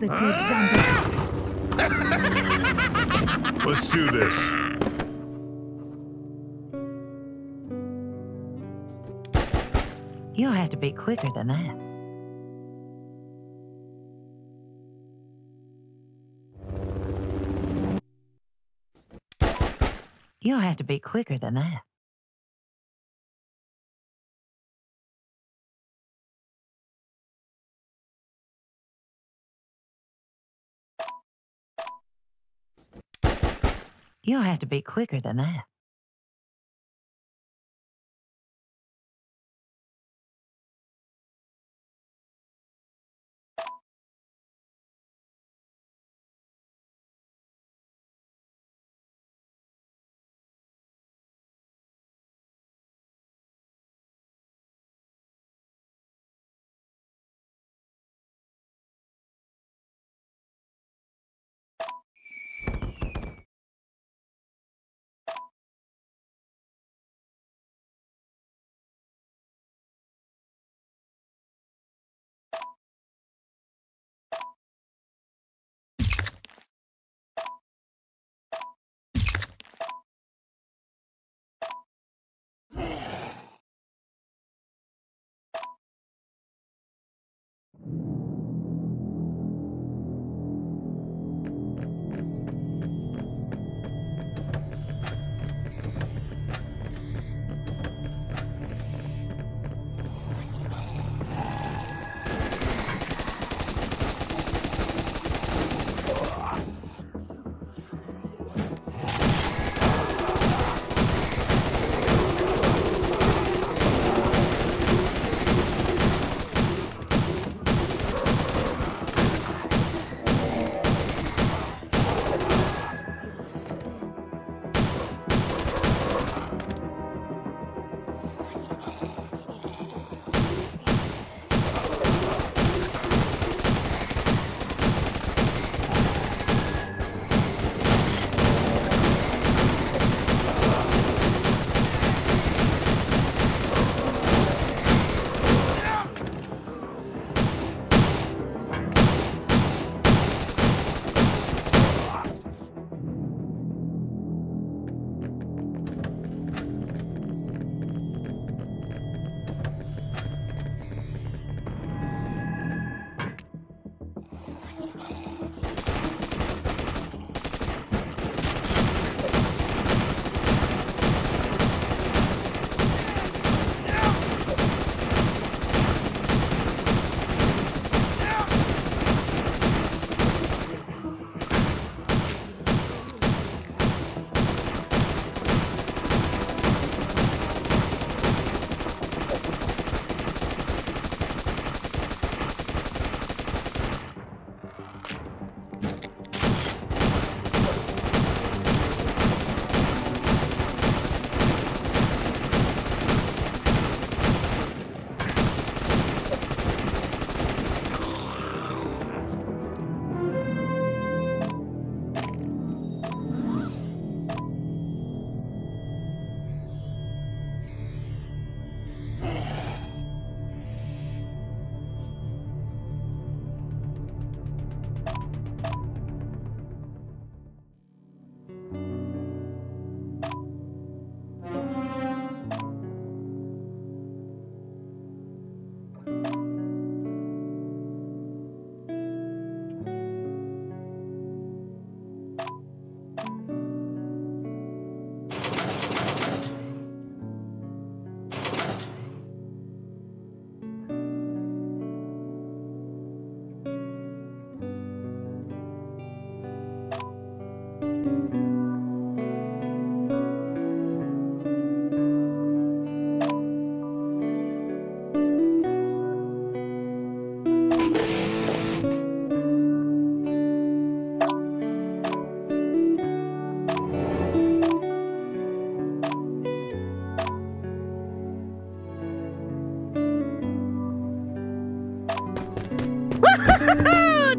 Who's a good zombie? Let's do this. You'll have to be quicker than that. You'll have to be quicker than that. You'll have to be quicker than that.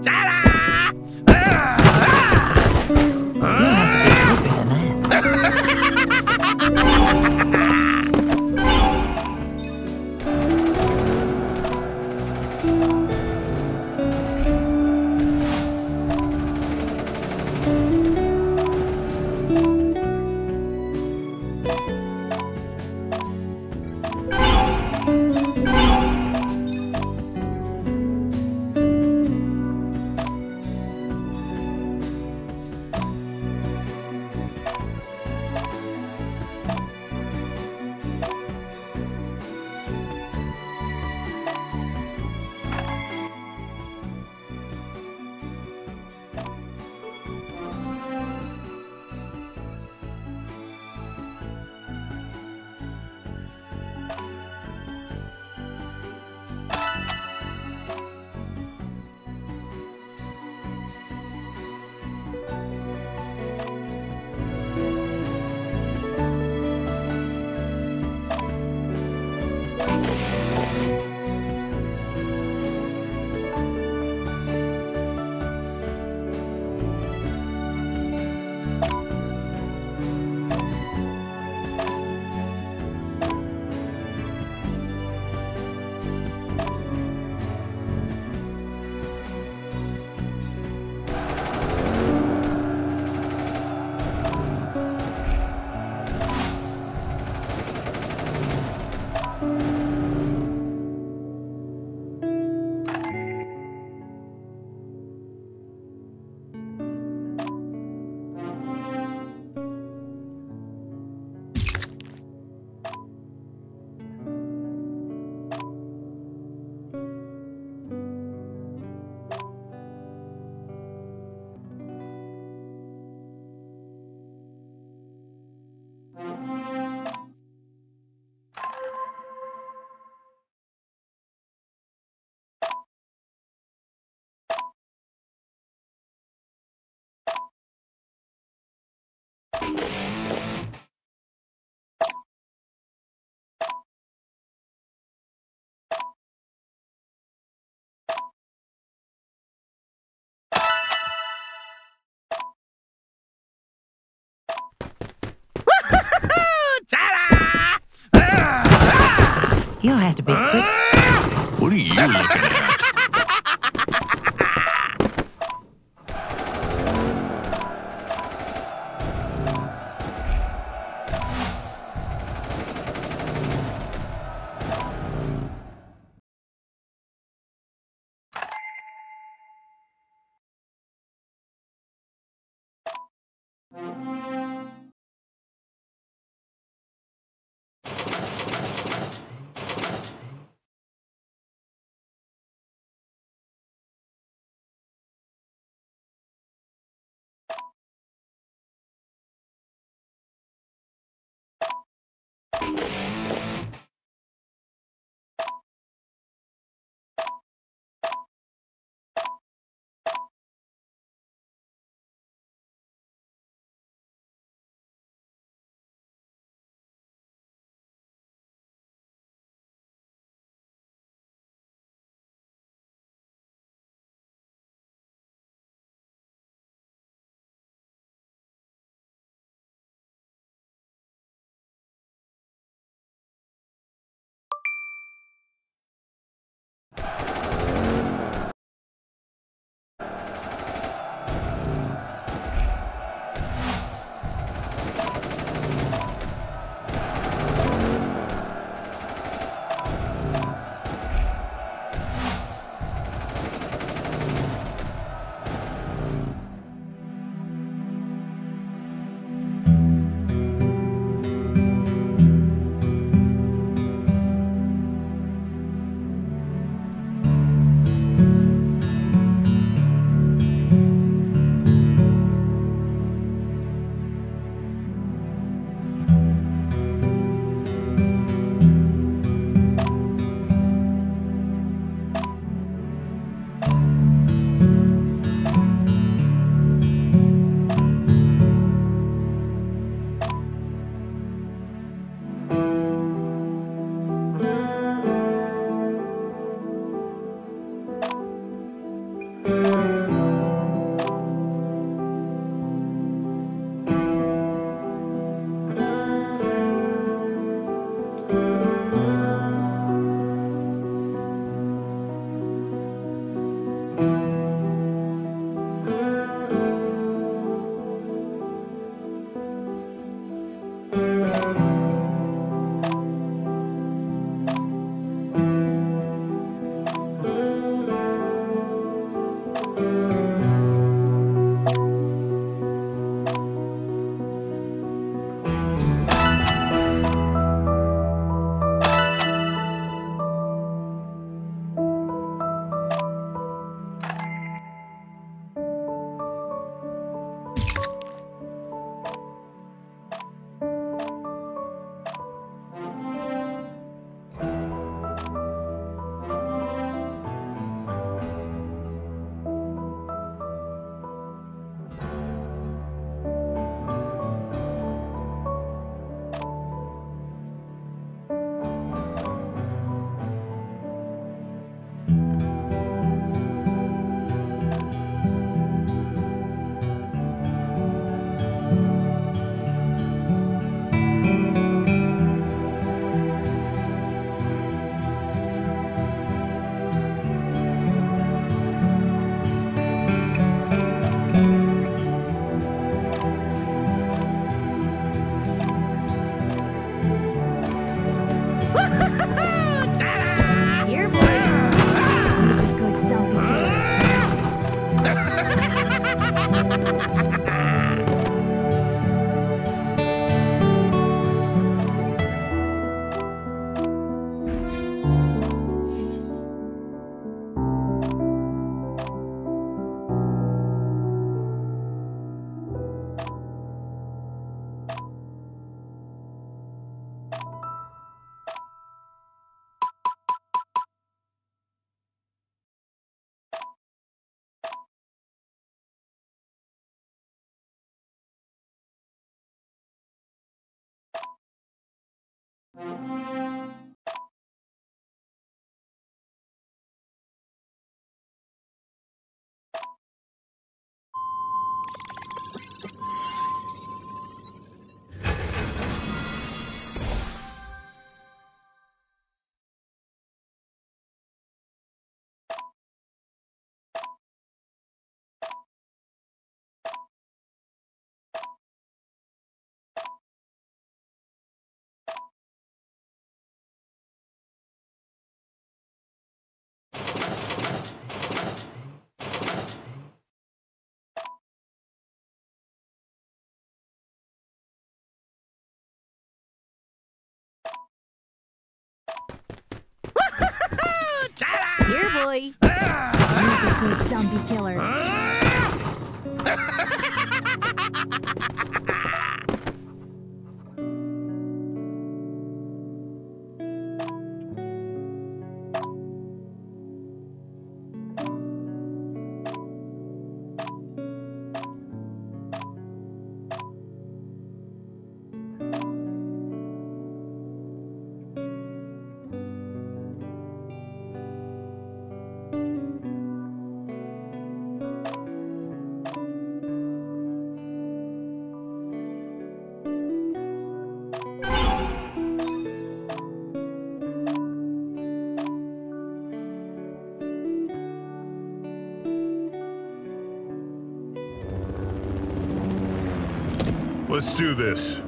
You'll You'll to be quick. Here, boy. He's a good zombie killer. Let's do this.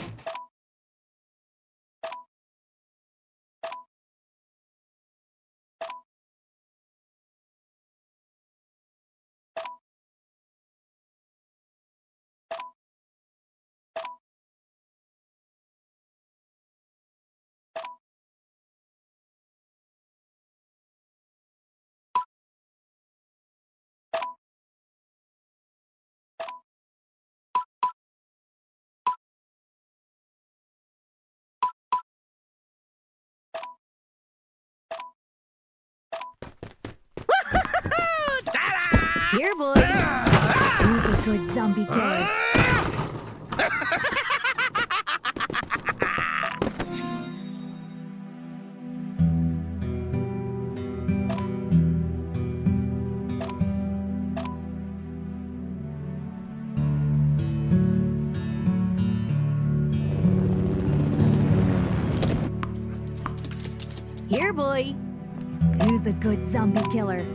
Here, boy. Who's a good zombie killer? Here, boy. Who's a good zombie killer?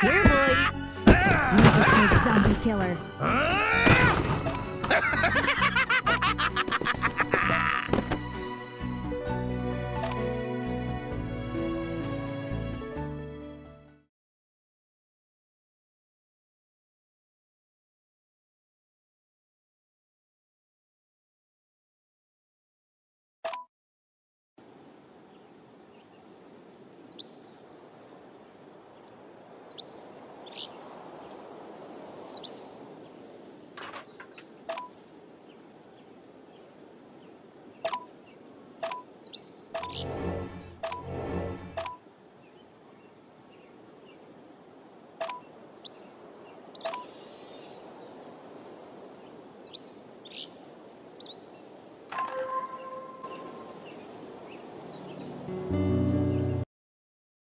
Here, boy. He's a good zombie killer.